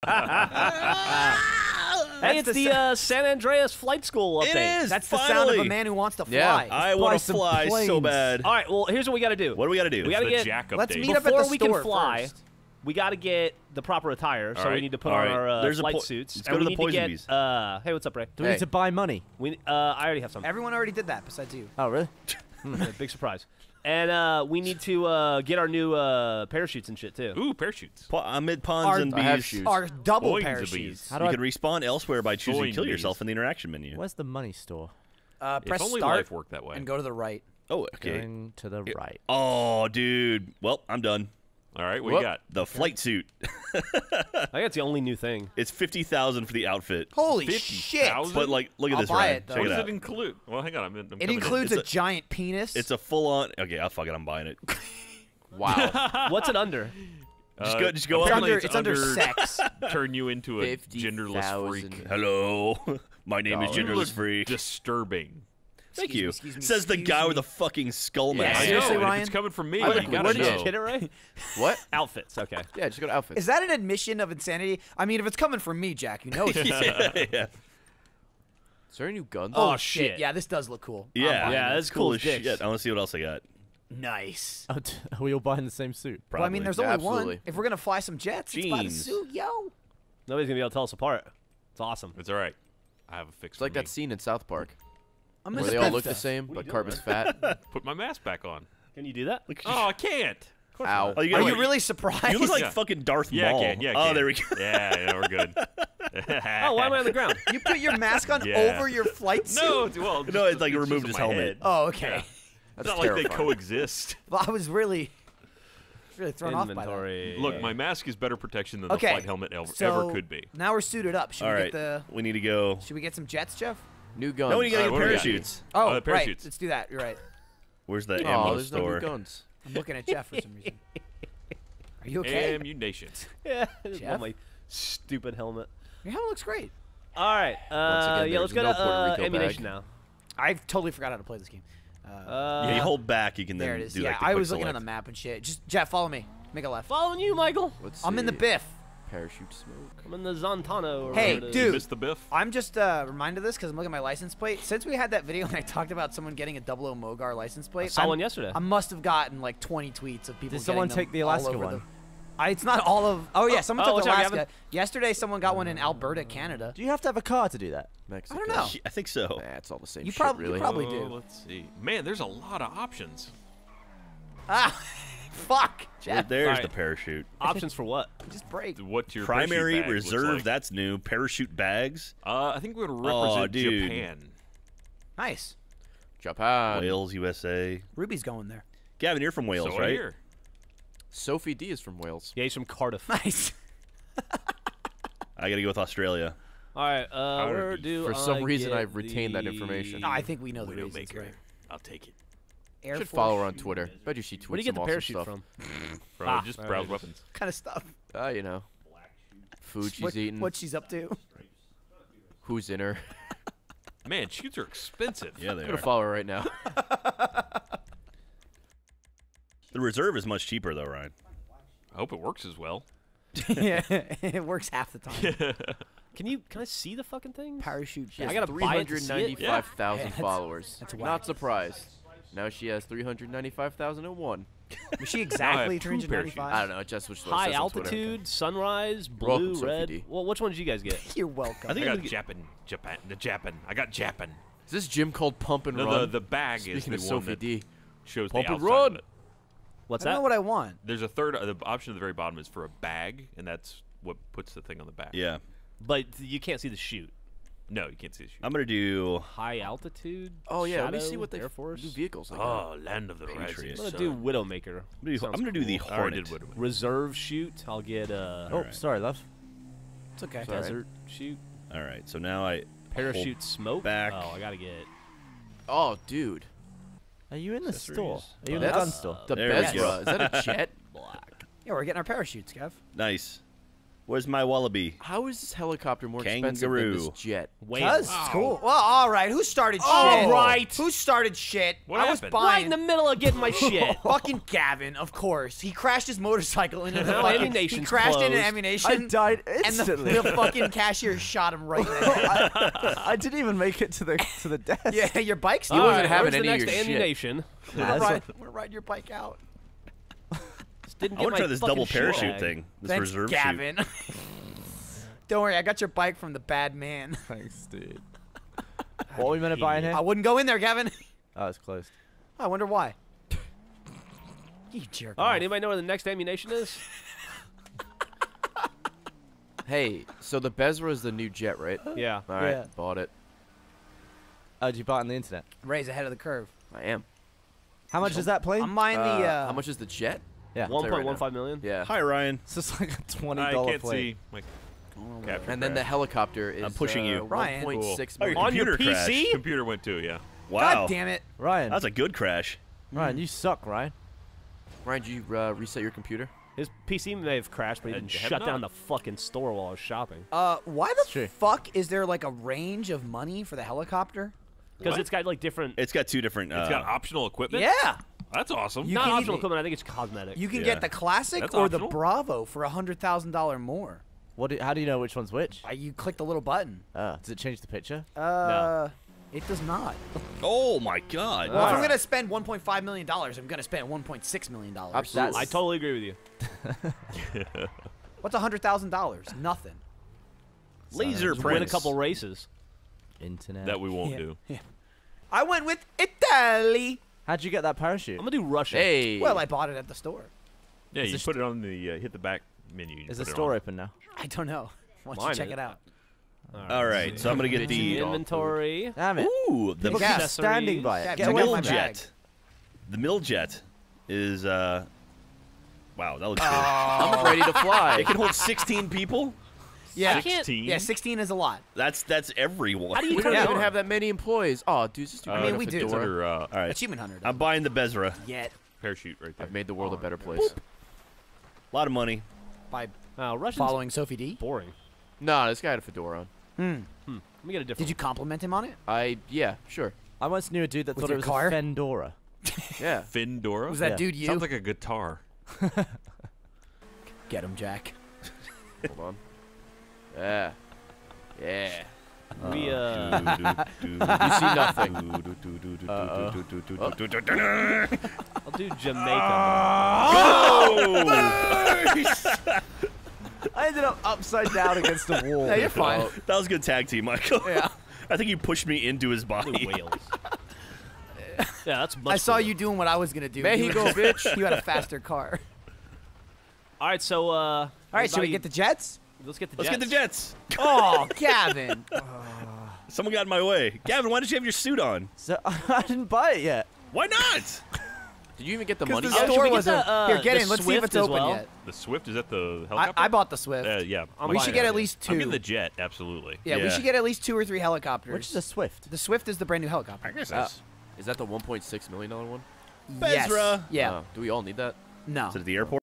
hey, it's the the, uh, San Andreas flight school It update. is. That's the sound of a man who wants to fly. Yeah, I Fly want to some fly so bad. All right. Well, here's what we got to do. What do we got to do? We gotta get- Jack Let's update. meet up at Before the we store can fly, first. we got to get the proper attire. so All we need to put All on right. our uh, There's flight po- suits. let's and go to the need poison to get, bees. Uh, hey, what's up, Ray? Do we need to buy money? We, uh, I already have some. Everyone already did that besides you. Oh, really? Big surprise. And uh, we need to uh, get our new uh, parachutes and shit too. Ooh, parachutes. Pa- amid ponds Our- and I have bees. shoes. Our double Boings of parachutes. bees. How do You I? can respawn elsewhere by choosing Join kill bees. yourself in the interaction menu. Where's the money store? Uh, If press only start life worked that way. and go to the right. Oh, okay. Going to the right. Oh, dude. Well, I'm done. All right, what Whoop. you got? The flight suit. I think it's the only new thing. It's fifty thousand for the outfit. Holy 50,000? shit! But like, look at I'll this, buy Ryan. it, though. Check What it does out. it include? Well, hang on. I'm, I'm It coming in. includes It's a, a- giant penis. It's a full-on. Okay, I'll fuck it. I'm buying it. Wow. What's it under? Just Uh, go. Just go it's up. apparently under, it's under sex. Turn you into a 50,000. genderless freak. Hello, my name is Dollars. You genderless look freak. disturbing. Thank Excuse me, you. excuse me, Says the guy me. with a fucking skull mask. I seriously, know. Ryan? If it's coming from me, I you look Where did you get it, Ray? what? Outfits. Okay. Yeah, just go to outfits. Is that an admission of insanity? I mean, if it's coming from me, Jack, you know it's yeah, yeah. Is there a new gun? Oh, shit. shit. Yeah, this does look cool. I'm Yeah, buying Yeah, it. that's cool as shit. I want to see what else I got. nice. Oh, t- Are we all buying the same suit? Well, I mean, there's Yeah, only one. If we're gonna fly some jets, it's by the Jeans. suit, yo. Nobody's gonna be able to tell us apart. It's awesome. It's all right. I have a fix It's like me. that scene in South Park I'm where gonna they all look the same, What are but you Cartman's doing? fat. Put my mask back on. Can you do that? Look, Oh, I can't. Ow. Oh, you Are you really surprised? You look like Yeah. fucking Darth Yeah, Maul. I can. Yeah, I oh, can. there we go. Yeah, yeah, we're good. Oh, why am I on the ground? you put your mask on Yeah. over your flight suit. no, it's, well, No, it's like just removed in his my helmet. head. Oh, okay. Yeah. That's It's not like they terrifying. coexist. Well, I was really, really thrown off by that. Inventory. Look, my mask is better protection than Okay, the flight helmet ever, so ever could be. Now we're suited up. Should All we right, get the? we need to go. Should we get some jets, Jeff? New guns. No, you gotta Alright, get what got? parachutes. Oh, Uh, right. parachutes. Let's do that. You're right. Where's the Oh, ammo there's no store? new guns. I'm looking at Jeff for some reason. Are you okay? Ammu-Nation. Yeah, just Jeff? my stupid helmet. Your helmet looks great. All right. Uh, again, yeah, let's there's go no to Puerto uh, Rico ammunition bag. now. I totally forgot how to play this game. Uh, Uh, Yeah, you hold back. You can there then it is. do Yeah, like the I quick was looking on the map and shit. Just Jeff, follow me. Make a left. following you, Michael. Let's I'm in the biff. Parachute smoke. I'm in the Zentorno. Or Hey, whatever it is. dude. You missed the biff? I'm just uh, reminded of this because I'm looking at my license plate. Since we had that video and I talked about someone getting a 00 Mogar license plate, I saw I'm- one yesterday. I must have gotten like 20 tweets of people. Did someone getting them take the all Alaska over one? the- I, it's not all of. Oh yeah, someone oh, took watch out, Alaska. Gavin. Yesterday, someone got one in Alberta, Canada. Do you have to have a car to do that? Mexico. don't know. I think so. Nah, it's all the same You shit, prob- you really. probably oh, do. Let's see. Man, there's a lot of options. Ah, fuck, There- Jeff. There's Alright. the parachute. Options for what? Just break. What your Primary bag reserve. like. That's new. Parachute bags. Uh, I think we would Oh, represent dude. Japan. Nice. Japan. Wales, USA. Ruby's going there. Gavin, you're from Wales, so right? Here. Sophie Dee is from Wales. Yeah, he's from Cardiff. Nice. I gotta go with Australia. All right. Uh, where Howdy. do For some I reason, I've retained that information. No, I think we know the reasons, Widowmaker. right? I'll take it. Air should Force follow her on shoes. Twitter. Bet you she tweets Where do you get the parachute stuff. from? Bro, Ah, just browse it is. weapons. kind of stuff. Ah, you know. Food she's what, eating. what she's up to. Who's in her? Man, shoots are expensive. Yeah, they I'm gonna are. follow her right now. The reserve is much cheaper though, Ryan. I hope it works as well. yeah, it works half the time. Can you? Can I see the fucking thing? Parachute. I gotta buy it to see it? 395,000 Yeah, that's- followers. that's whack. Not surprised. Now she has 395,001. Was she exactly 395? I don't know. Just which High altitude, sunrise, You're welcome, blue, Sophie red. D. Well, which one did you guys get? You're welcome. I I think I'm gonna Japan, Japan, the Japan. I got Japan. Is this gym called Pump and No, Run? the the bag is Speaking the of one Sophie that D. shows Pump the and outside run. it. What's I don't that? know what I want. There's a third. Uh, the option at the very bottom is for a bag, and that's what puts the thing on the back. Yeah, But you can't see the chute. No, you can't see the shoot. I'm gonna do. High altitude. Oh yeah, let me see what they Air Force. new vehicles. They got. Oh, land of the rising Patriots. I'm gonna sun. do Widowmaker. I'm gonna do, I'm gonna do the cool. I Hornet. did Widowmaker. Reserve shoot. I'll get uh, Oh, Alright. sorry, love. It's okay. Sorry. desert shoot. All right, so now I Parachute smoke. back. Oh, I gotta get. Oh, dude. Are you in the store? Are you in the gun store? The There we Besra. go. Is that a jet? Black. Yeah, we're getting our parachutes, Kev. nice. Where's my wallaby? How is this helicopter more expensive than Kangaroo. this jet? Whale. Cause it's cool. Well, all right. Who started shit? All right. Who started shit? What I was happened? Right buying in the middle of getting my shit. fucking Gavin, of course. He crashed his motorcycle into the Now fucking. He Ammu-Nation's crashed into closed. Ammu-Nation. I died and the, the fucking cashier shot him right in the head. I, I didn't even make it to the to the desk. Yeah, your bike's. You wasn't right, having where's any the of next your shit. Ammu-Nation? I'm Nah, gonna ride, I'm gonna ride your bike out. Just didn't I want to try this double parachute bag. thing. This Thanks, reserve shoot. Gavin. Don't worry, I got your bike from the bad man. Thanks, dude. what were we meant to buy in here? I wouldn't go in there, Gavin. Oh, it's closed. I wonder why. You jerk. All right, off. anybody know where the next Ammu-Nation is? Hey, so the Besra is the new jet, right? Yeah. All right, Yeah. bought it. Oh, did you buy it on the internet? Ray's ahead of the curve. I am. How much is that plane? I'm buying the. Uh, how much is the jet? Yeah. I'll One tell you right point one now. five million. Yeah. Hi, Ryan. It's just like a twenty dollar. I dollar can't plane. see. My capture And then the helicopter is I'm pushing uh, you. Ryan. 1.6 Oh, your. On your computer crashed. Computer went too. Yeah. Wow. God damn it. Ryan, That's a good crash. Ryan, you suck, Ryan. Ryan, did you uh, reset your computer? His PC may have crashed, but he didn't shut down the fucking store while I was shopping. Uh, why the fuck is there like a range of money for the helicopter? Because it's got like different. It's got two different. Uh, It's got optional equipment. Yeah. That's awesome. You not can optional either- equipment. I think it's cosmetic. You can Yeah. get the classic That's or the. Bravo for a hundred thousand dollar more. What? Do, how do you know which one's which? Uh, you click the little button. Uh, does it change the picture? Uh, it does not. oh my God. Well, if I'm gonna spend 1.5 million dollars, I'm gonna spend 1.6 million dollars. Absolutely. I totally agree with you. What's a hundred thousand dollars? Nothing. Laser Just win a prints. couple races. Internet. That we won't Yeah. do. I went with Italy. How'd you get that parachute? I'm gonna do Russia. Hey. Well, I bought it at the store. Yeah, Is you put it on the uh, hit the back menu. you Is the store open now? I don't know. Why don't Mine you check is. it out? All right, so I'm gonna get the inventory. Damn it! ooh the Look, Yeah. standing by it. check Get out away my from Miljet. The Miljet is uh. Wow, that looks good. I'm ready to fly. It can hold 16 people. Yeah. 16? Yeah, 16 is a lot. That's that's everyone. How do you we don't even have that many employees. Oh, dude, this dude Uh, I mean, we do. It's fedora. under uh, All right, Achievement hunter. I'm buying the Besra. Yet parachute right there. I've made the world a better place. A lot of money. by Oh, Russians following Sophie Dee. boring. Nah, this guy had a fedora on. Hmm. Hmm. Let me get a different. Did you compliment him on it? I yeah, sure. I once knew a dude that With thought your it was car? a Fendora. Yeah. Findora. Was that Yeah. dude you? Sounds like a guitar. Get him, Jack. Hold on. Yeah. Yeah. We uh. You see nothing. I'll do Jamaica. I ended up upside down against the wall. No, you're fine. Oh, That was a good tag team, Michael. Yeah. I think you pushed me into his Blue body. whales. yeah, that's. Much I saw you doing what I was gonna do. Mexico, you had, bitch. You had a faster car. All right, so uh. All right, should we get the Jets? Let's get the jets. Let's Jets. get the Jets. Oh, Gavin. Someone got in my way. Gavin, why did you have your suit on? So I didn't buy it yet. Why not? Did you even get the money? the Oh, yet? store we get wasn't. the, uh, Here, get the in. Let's see if it's open well? yet. The Swift is that the I, helicopter? I bought the Swift. Uh, yeah. I'm we buying should it. get at least I'm two. getting the jet. Absolutely. yeah, we should get at least two or three helicopters. Which is a Swift. the Swift is the brand new helicopter. I guess Uh, that's. Is that the 1.6 million dollar one? Yes. Besra. Yeah. Uh, do we all need that? No. Is it at the airport?